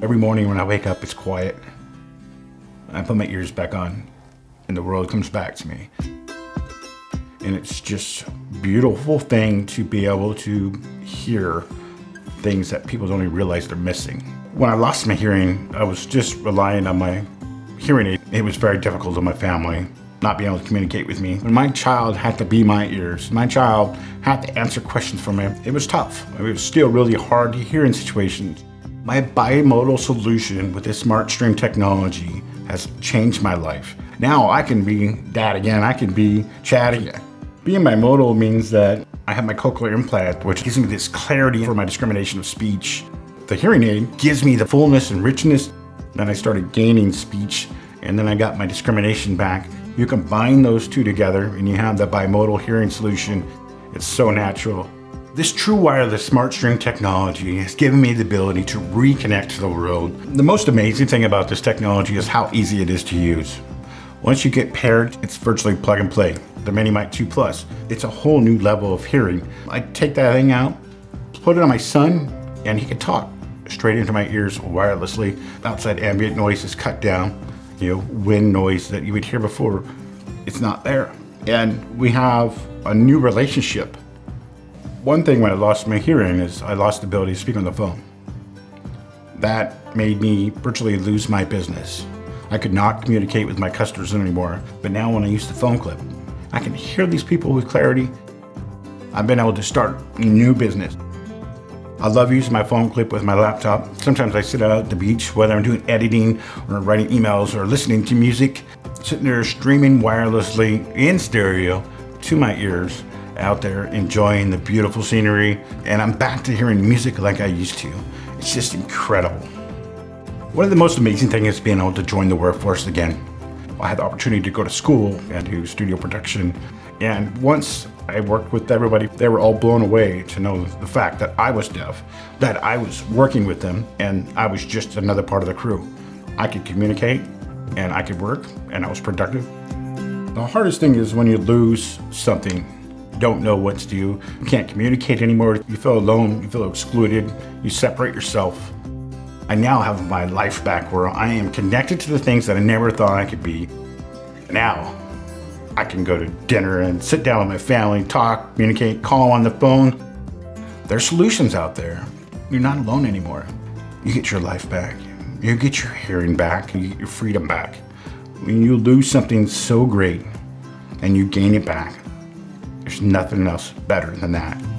Every morning when I wake up, it's quiet. I put my ears back on and the world comes back to me. And it's just beautiful thing to be able to hear things that people don't even realize they're missing. When I lost my hearing, I was just relying on my hearing aid. It was very difficult on my family not being able to communicate with me. When my child had to be my ears, my child had to answer questions for me, it was tough. It was still really hard to hear in situations. My bimodal solution with this SmartStream technology has changed my life. Now I can be dad again, I can be Chad again. Being bimodal means that I have my cochlear implant, which gives me this clarity for my discrimination of speech. The hearing aid gives me the fullness and richness. Then I started gaining speech, and then I got my discrimination back. You combine those two together, and you have the bimodal hearing solution. It's so natural. This true wireless SmartStream technology has given me the ability to reconnect to the world. The most amazing thing about this technology is how easy it is to use. Once you get paired, it's virtually plug and play. The Mic 2 Plus, it's a whole new level of hearing. I take that thing out, put it on my son, and he can talk straight into my ears wirelessly. Outside ambient noise is cut down. You know, wind noise that you would hear before, it's not there. And we have a new relationship. One thing when I lost my hearing is I lost the ability to speak on the phone. That made me virtually lose my business. I could not communicate with my customers anymore. But now when I use the phone clip, I can hear these people with clarity. I've been able to start a new business. I love using my phone clip with my laptop. Sometimes I sit out at the beach, whether I'm doing editing or writing emails or listening to music, sitting there streaming wirelessly in stereo to my ears out there enjoying the beautiful scenery. And I'm back to hearing music like I used to. It's just incredible. One of the most amazing things is being able to join the workforce again. I had the opportunity to go to school and do studio production. And once I worked with everybody, they were all blown away to know the fact that I was deaf, that I was working with them, and I was just another part of the crew. I could communicate and I could work and I was productive. The hardest thing is when you lose something, don't know what to do, you can't communicate anymore, you feel alone, you feel excluded, you separate yourself I now have my life back where I am connected to the things that I never thought I could be. Now, I can go to dinner and sit down with my family, talk, communicate, call on the phone. There's solutions out there. You're not alone anymore. You get your life back. You get your hearing back. You get your freedom back. When you lose something so great and you gain it back, there's nothing else better than that.